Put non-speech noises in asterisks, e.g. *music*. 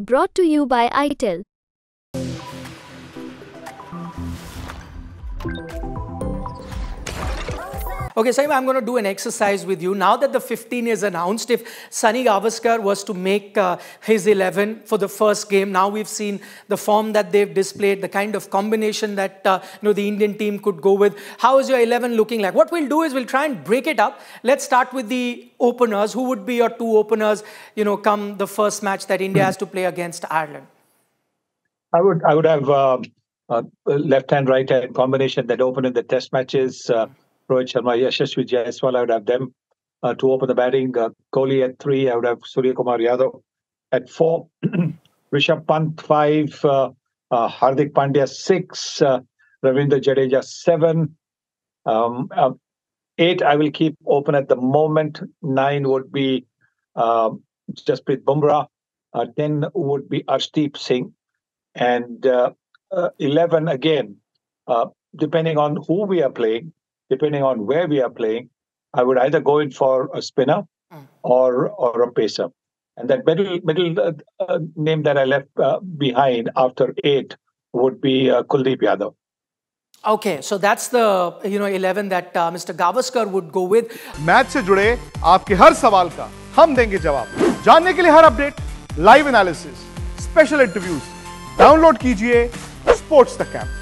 Brought to you by ITEL. Okay, Saim, I'm going to do an exercise with you. Now that the 15 is announced, if Sunny Gavaskar was to make uh, his 11 for the first game, now we've seen the form that they've displayed, the kind of combination that uh, you know the Indian team could go with. How is your 11 looking like? What we'll do is we'll try and break it up. Let's start with the openers. Who would be your two openers? You know, come the first match that India has to play against Ireland. I would I would have uh, uh, left hand right hand combination that open in the test matches. Uh, Rohit Sharma, Yashasvi Jaiswal, I would have them uh, to open the batting. Uh, Kohli at three, I would have Surya Kumar Yadav at four. *clears throat* Rishabh Pant five, uh, uh, Hardik Pandya six, uh, Ravindra Jadeja seven. Um, uh, eight, I will keep open at the moment. Nine would be uh, Jasprit Bumrah. Uh, ten would be Arshdeep Singh. And uh, uh, 11, again, depending on who we are playing, depending on where we are playing, I would either go in for a spinner mm. or or a pacer. And that middle middle uh, uh, name that I left uh, behind after eight would be uh, Kuldeep Yadav. Okay, so that's the you know 11 that uh, Mr. Gavaskar would go with. Match से जुड़े आपके हर सवाल का हम देंगे जवाब जानने के लिए हर update live analysis special interviews download कीजिए Sports Tak App.